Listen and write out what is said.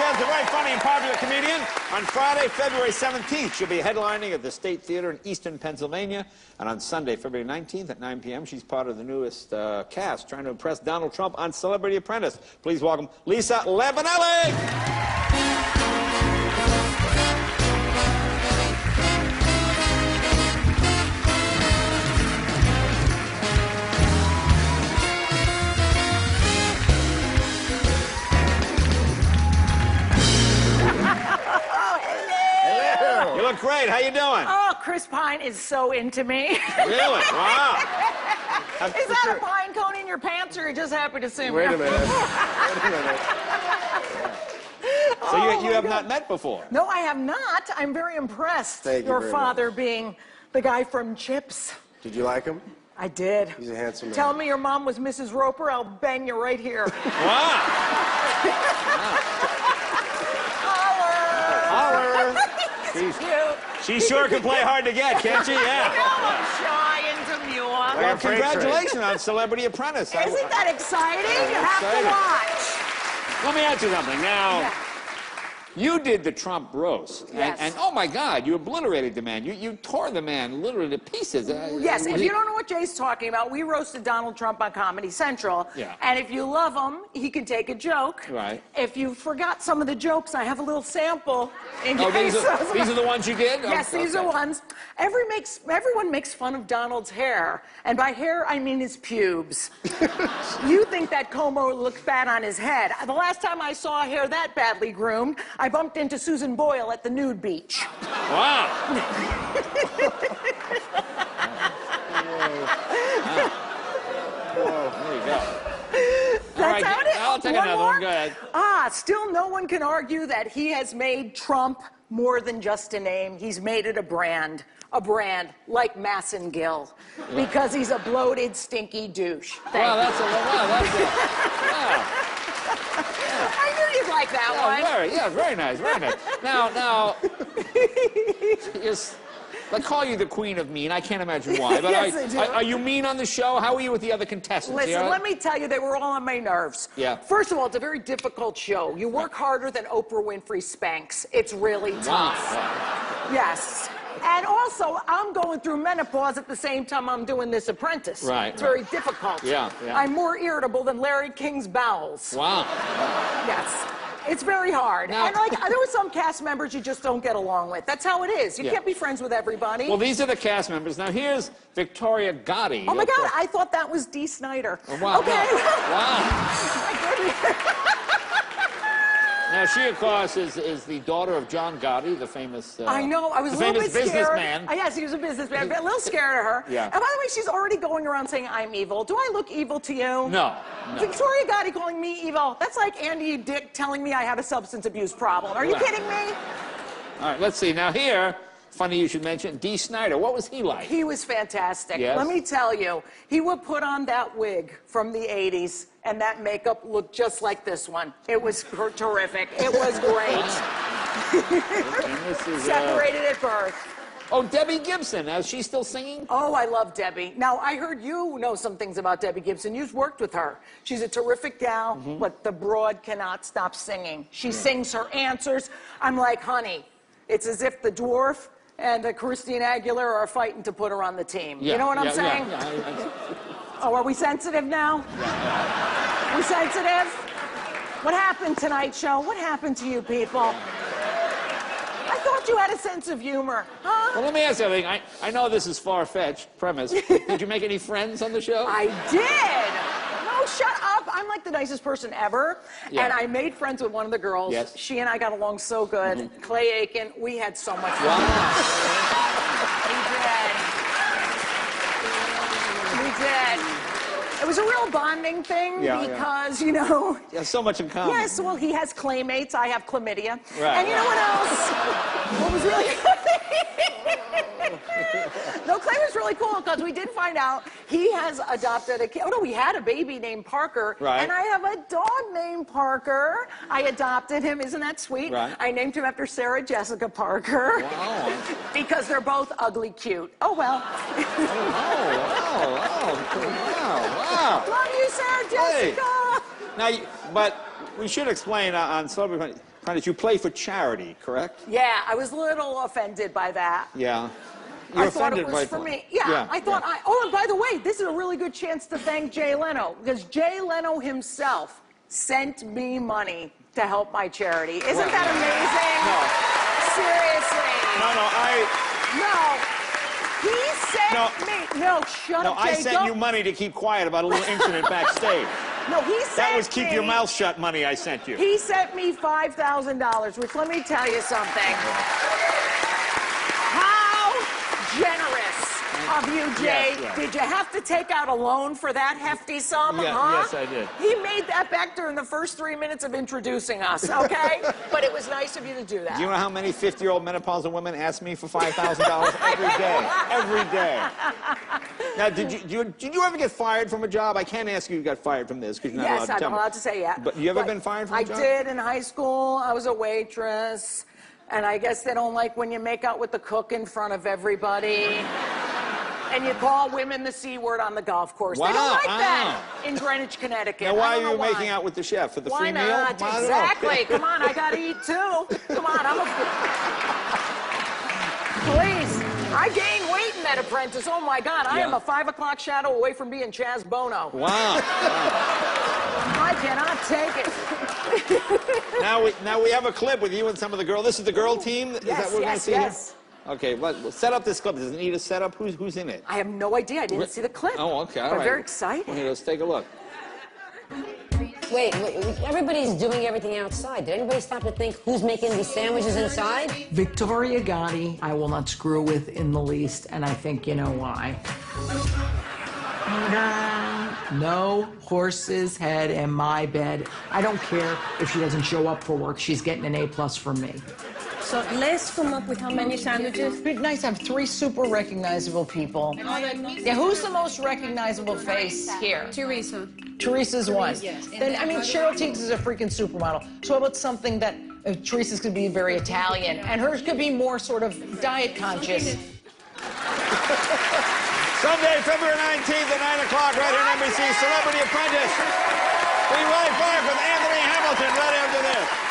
A very funny and popular comedian. On Friday, February 17th, she'll be headlining at the State Theater in Easton, Pennsylvania. And on Sunday, February 19th at 9 p.m., she's part of the newest uh, cast trying to impress Donald Trump on Celebrity Apprentice. Please welcome Lisa Lampanelli. Great. How you doing? Oh, Chris Pine is so into me. Really? Wow. is that a pine cone in your pants, or are you just happy to see me? Wait a minute. Wait a minute. So you, Oh, you my have God. not met before? No, I have not. I'm very impressed. Thank you Your very father being the guy from Chips. Did you like him? I did. He's a handsome man. Tell me your mom was Mrs. Roper. I'll bang you right here. Wow. Holler. She's, Cute. she sure can play hard to get, can't she? Yeah. I'm shy and demure. Well, a congratulations on Celebrity Apprentice. Isn't that exciting? You have exciting. to watch. Let me ask you something. Now, Yeah. You did the Trump roast. And, Yes. and oh my God, you obliterated the man. You, you tore the man literally to pieces. Uh, Yes, if you don't know what Jay's talking about, we roasted Donald Trump on Comedy Central. Yeah. And if you love him, he can take a joke. Right. If you forgot some of the jokes, I have a little sample in Oh, these are, these are the ones you did? Yes, Oh, these okay. are ones. Every makes everyone makes fun of Donald's hair, and by hair I mean his pubes. you think that Como looked fat on his head? The last time I saw hair that badly groomed, I bumped into Susan Boyle at the nude beach. Wow. There you go. That's right. I'll take one another more? one. Go ahead. Ah, still no one can argue that he has made Trump more than just a name. He's made it a brand. A brand like Massengill. Because he's a bloated, stinky douche. Thank Wow, you. that's a wow. That's a wow. You'd like that Yeah, one. very, yeah, very nice, very nice. Now, now, yes, I call you the queen of mean. I can't imagine why. But Yes, are, I do. Are, you mean on the show? How are you with the other contestants? Listen, Yeah? let me tell you, they were all on my nerves. Yeah. First of all, it's a very difficult show. You work harder than Oprah Winfrey spanks. It's really tough. Wow. Yes. And also, I'm going through menopause at the same time I'm doing this apprentice. Right, It's very difficult. Yeah, yeah. I'm more irritable than Larry King's bowels. Wow. Yes. It's very hard. And like there were some cast members you just don't get along with. That's how it is. You Yeah. can't be friends with everybody. Well, these are the cast members. Now, here's Victoria Gotti. oh my God, I thought that was Dee Snider. Wow. Okay. Wow. My goodness. Now, she, of course, is, is the daughter of John Gotti, the famous. Uh, I know. I was a little bit scared. businessman. Uh, yes, he was a businessman. but A little scared of her. Yeah. And by the way, she's already going around saying I'm evil. Do I look evil to you? No. no. Victoria Gotti calling me evil. That's like Andy Dick telling me I have a substance abuse problem. Are you kidding me? All right, let's see. Now, here, funny you should mention Dee Snider. What was he like? He was fantastic. Yes? Let me tell you, he would put on that wig from the 80s, and that makeup looked just like this one. It was terrific. It was great. And this is, uh, Separated at birth. oh, Debbie Gibson. Is she still singing? Oh, I love Debbie. Now, I heard you know some things about Debbie Gibson. You've worked with her. She's a terrific gal, Mm-hmm. but the broad cannot stop singing. She sings her answers. I'm like, honey, it's as if the dwarf and uh, Christina Aguilera are fighting to put her on the team. Yeah, you know what I'm yeah, saying? Yeah, yeah, I- Oh, are we sensitive now? We sensitive? What happened tonight, show? What happened to you people? I thought you had a sense of humor. Huh? Well, let me ask you something. I, I know this is far-fetched premise. Did you make any friends on the show? I did. No, shut up. I'm like the nicest person ever. Yeah. And I made friends with one of the girls. Yes. She and I got along so good. Mm-hmm. Clay Aiken, we had so much fun. Wow. We did. Did. It was a real bonding thing Yeah, yeah. because, you know, Yeah, so much in common. Yes, well, he has claymates. I have chlamydia. Right, and you know what else? what was really no, Clay was really cool because we did find out he has adopted a kid. Oh no, we had a baby named Parker, Right. and I have a dog named Parker. I adopted him. Isn't that sweet? Right. I named him after Sarah Jessica Parker Wow. because they're both ugly cute. Oh well. Oh, wow, wow, wow. Love you, Sarah Hey. Jessica. Now, you- but we should explain uh, on Celebrity. Prentice, you play for charity, correct? Yeah, I was a little offended by that. Yeah. You're I thought it was for me. Yeah, I thought I. Oh, and by the way, this is a really good chance to thank Jay Leno because Jay Leno himself sent me money to help my charity. Isn't that amazing? No, Seriously. No. No, I. No. He sent No. me. No, shut No, up, I Jay. sent don't- you money to keep quiet about a little incident backstage. No, he sent That was keep me, your mouth shut money I sent you. He sent me five thousand dollars, which let me tell you something. How generous of you, Jay. Yes, right. Did you have to take out a loan for that hefty sum? Yeah, huh? yes, I did. He made that back during the first three minutes of introducing us, okay? but it was nice of you to do that. Do you know how many 50 year old menopausal women ask me for $5,000 every day? Every day. Now, did you, did you, did you ever get fired from a job? I can't ask you if you got fired from this because you're not allowed Yes, to I'm tell me. allowed to say yeah. But you ever been fired from a I job? I did in high school. I was a waitress. And I guess they don't like when you make out with the cook in front of everybody. And you call women the C word on the golf course. They don't like ah. that in Greenwich, Connecticut. Now, why are you making out with the chef? For the Why free meal? not? I don't. Exactly. Come on, I gotta eat too. Come on, I'm a. Please. I gained weight in that apprentice. Oh my God, I am a five o'clock shadow away from being Chaz Bono. Wow. I cannot take it. now, we, now we have a clip with you and some of the girl. This is the girl team? Is Yes, that what we're going to yes, see yes. here? Okay, let, well, set up this clip. Does it need a setup? Who's, who's in it? I have no idea. I didn't see the clip. Oh, okay. All I'm right. very excited. Okay, let's take a look. Wait, wait, everybody's doing everything outside. Did anybody stop to think who's making these sandwiches inside? Victoria Gotti, I will not screw with in the least, and I think you know why. No horse's head in my bed. I don't care if she doesn't show up for work. She's getting an A plus from me. So let's come up with how many sandwiches? It'd be nice to have three super recognizable people. Yeah, who's the most recognizable face here? Teresa. Teresa's one. Yes. Then I mean Cheryl Tiegs is a freaking supermodel. So how about something that uh, Teresa's could be very Italian, and hers could be more sort of diet conscious. Sunday, February 19th at 9 o'clock, right here on NBC, Celebrity Apprentice. We right back with Anthony Hamilton right after this.